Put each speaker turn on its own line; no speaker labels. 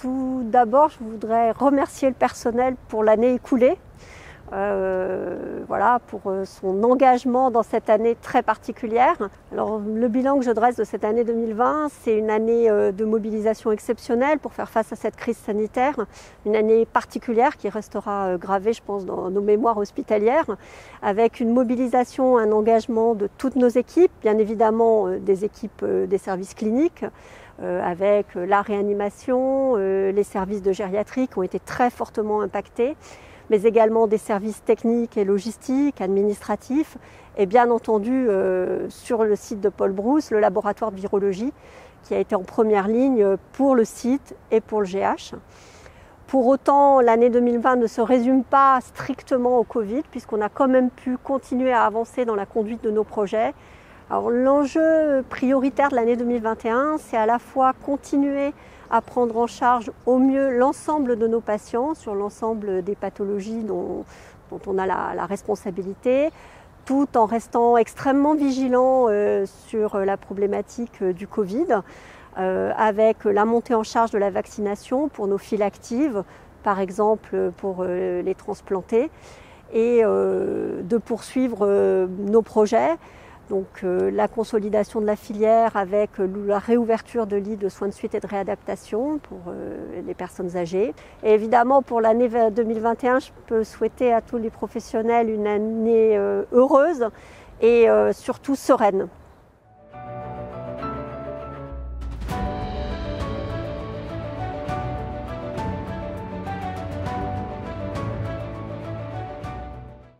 Tout d'abord, je voudrais remercier le personnel pour l'année écoulée. Euh, voilà, pour euh, son engagement dans cette année très particulière. Alors, le bilan que je dresse de cette année 2020, c'est une année euh, de mobilisation exceptionnelle pour faire face à cette crise sanitaire, une année particulière qui restera gravée, je pense, dans nos mémoires hospitalières, avec une mobilisation, un engagement de toutes nos équipes, bien évidemment des équipes des services cliniques, avec la réanimation, les services de gériatrie qui ont été très fortement impactés mais également des services techniques et logistiques, administratifs, et bien entendu euh, sur le site de Paul Brousse, le laboratoire de virologie, qui a été en première ligne pour le site et pour le GH. Pour autant, l'année 2020 ne se résume pas strictement au Covid, puisqu'on a quand même pu continuer à avancer dans la conduite de nos projets. Alors l'enjeu prioritaire de l'année 2021, c'est à la fois continuer à prendre en charge au mieux l'ensemble de nos patients sur l'ensemble des pathologies dont, on a la, responsabilité, tout en restant extrêmement vigilant euh, sur la problématique euh, du Covid, euh, avec la montée en charge de la vaccination pour nos files actives, par exemple pour les transplantés, et de poursuivre nos projets donc euh, la consolidation de la filière avec euh, la réouverture de lits de soins de suite et de réadaptation pour euh, les personnes âgées. Et évidemment pour l'année 2021, je peux souhaiter à tous les professionnels une année heureuse et surtout sereine.